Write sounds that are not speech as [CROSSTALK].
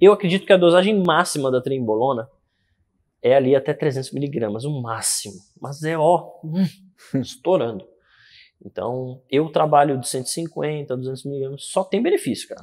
Eu acredito que a dosagem máxima da trembolona é ali até 300 miligramas, o máximo. Mas é ó, hum, [LAUGHS] estourando. Então, eu trabalho de 150, 200 miligramas, só tem benefício, cara.